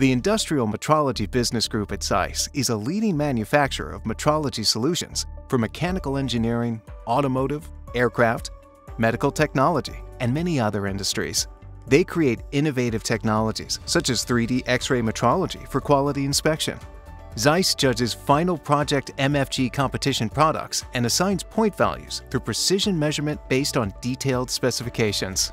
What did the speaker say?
The Industrial Metrology Business Group at ZEISS is a leading manufacturer of metrology solutions for mechanical engineering, automotive, aircraft, medical technology, and many other industries. They create innovative technologies such as 3D X-ray metrology for quality inspection. ZEISS judges final project MFG competition products and assigns point values through precision measurement based on detailed specifications.